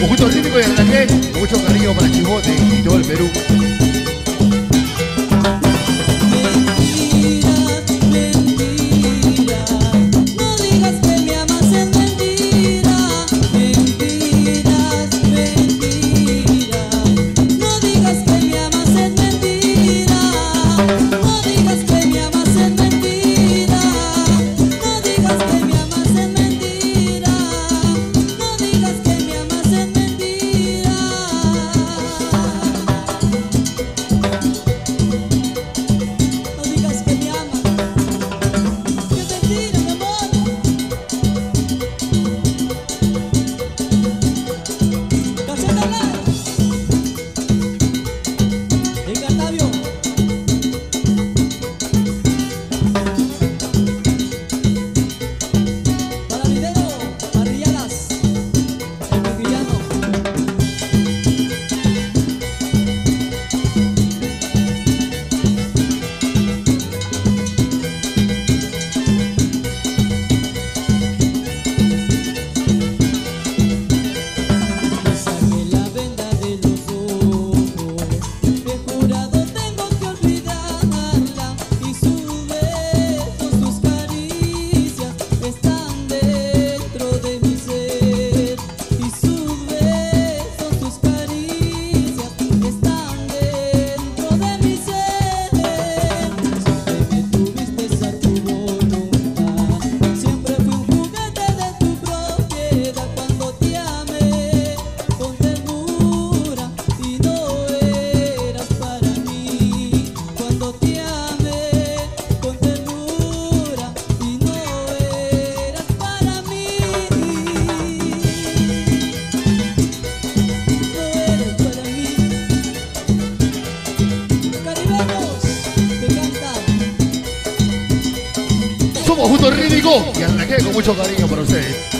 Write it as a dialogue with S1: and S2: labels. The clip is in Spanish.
S1: 목이 떨리는 거예요. Rítmico y arranqué con mucho cariño para ustedes.